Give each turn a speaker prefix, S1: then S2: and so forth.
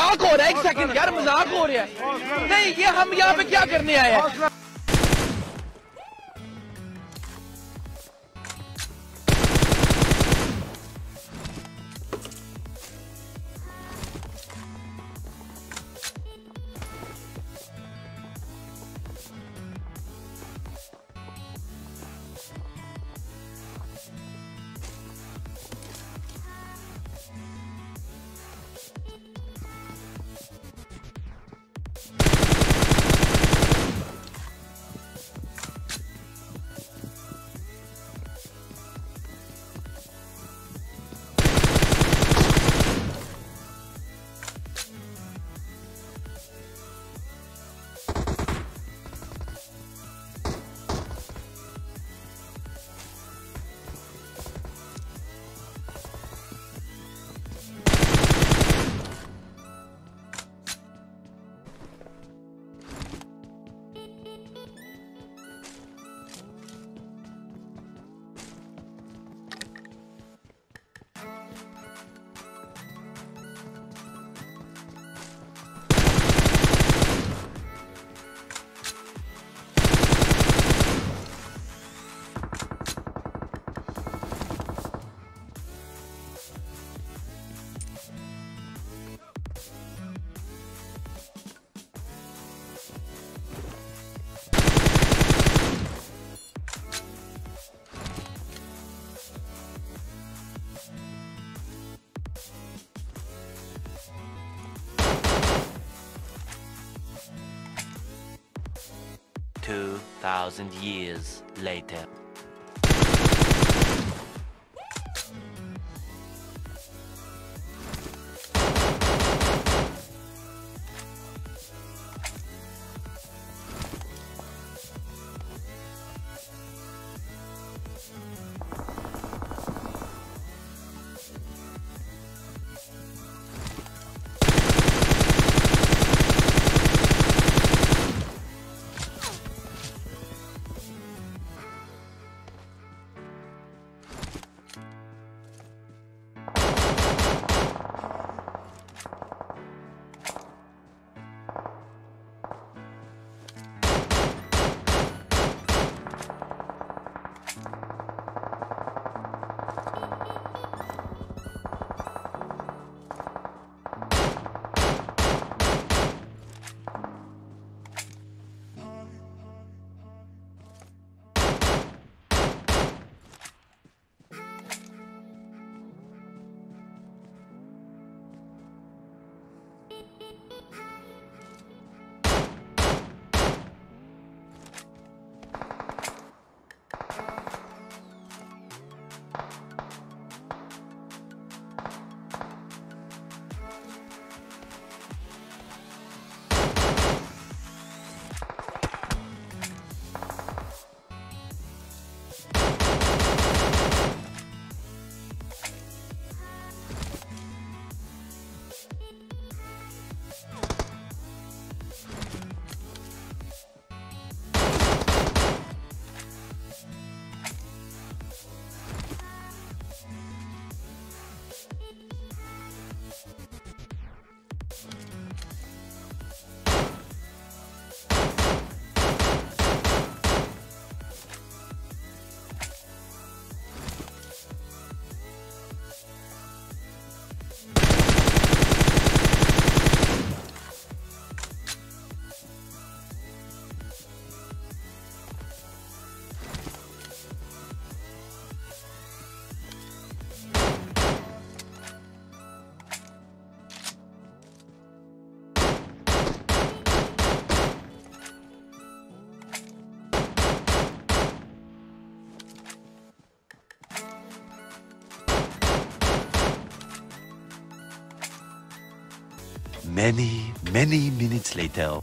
S1: हो रहा है, एक सेकंड यार, मज़ाक हो रहा है। नहीं, ये हम यहाँ पे क्या करने आए हैं?
S2: Two thousand years later. Many, many minutes later.